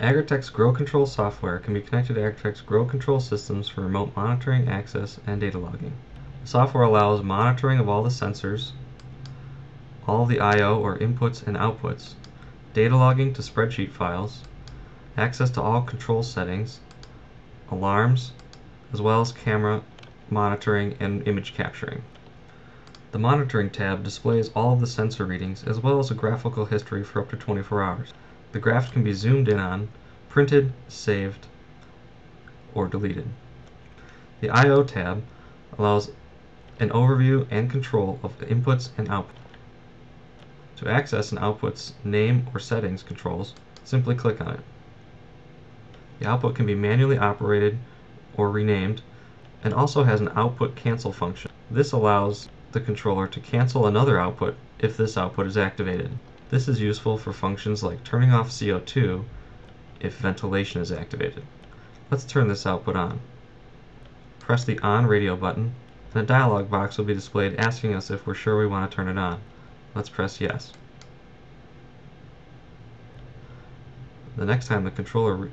Agrowtek's Grow Control software can be connected to Agrowtek's Grow Control systems for remote monitoring, access, and data logging. The software allows monitoring of all the sensors, all the I.O. or inputs and outputs, data logging to spreadsheet files, access to all control settings, alarms, as well as camera monitoring and image capturing. The Monitoring tab displays all of the sensor readings as well as a graphical history for up to 24 hours. The graph can be zoomed in on, printed, saved, or deleted. The I.O. tab allows an overview and control of inputs and outputs. To access an output's name or settings controls, simply click on it. The output can be manually operated or renamed and also has an output cancel function. This allows the controller to cancel another output if this output is activated. This is useful for functions like turning off CO2 if ventilation is activated. Let's turn this output on. Press the on radio button and a dialog box will be displayed asking us if we're sure we want to turn it on. Let's press yes. The next time the controller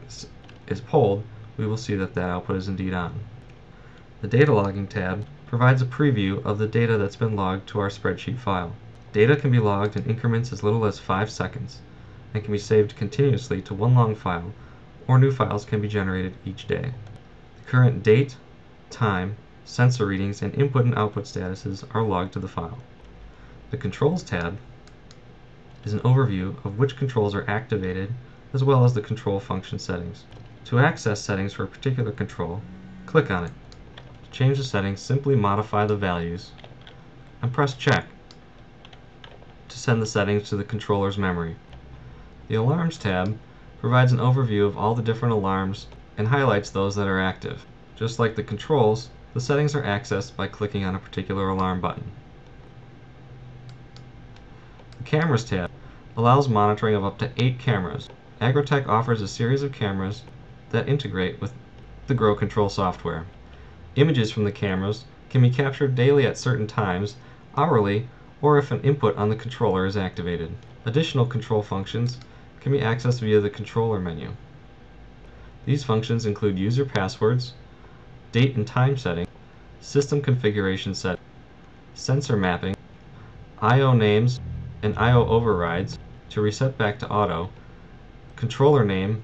is pulled, we will see that that output is indeed on. The Data Logging tab provides a preview of the data that's been logged to our spreadsheet file. Data can be logged in increments as little as 5 seconds and can be saved continuously to one long file, or new files can be generated each day. The current date, time, sensor readings, and input and output statuses are logged to the file. The Controls tab is an overview of which controls are activated as well as the control function settings. To access settings for a particular control, click on it To change the settings, simply modify the values and press check send the settings to the controller's memory. The Alarms tab provides an overview of all the different alarms and highlights those that are active. Just like the controls, the settings are accessed by clicking on a particular alarm button. The Cameras tab allows monitoring of up to 8 cameras. Agrowtek offers a series of cameras that integrate with the Grow Control software. Images from the cameras can be captured daily at certain times, hourly, or if an input on the controller is activated. Additional control functions can be accessed via the controller menu. These functions include user passwords, date and time setting, system configuration set, sensor mapping, I.O. names and I.O. overrides to reset back to auto, controller name,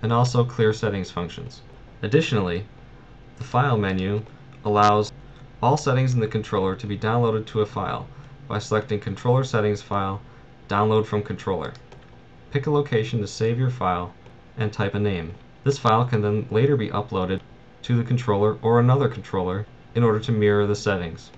and also clear settings functions. Additionally, the File menu allows all settings in the controller to be downloaded to a file by selecting Controller Settings File, Download from Controller. Pick a location to save your file and type a name. This file can then later be uploaded to the controller or another controller in order to mirror the settings.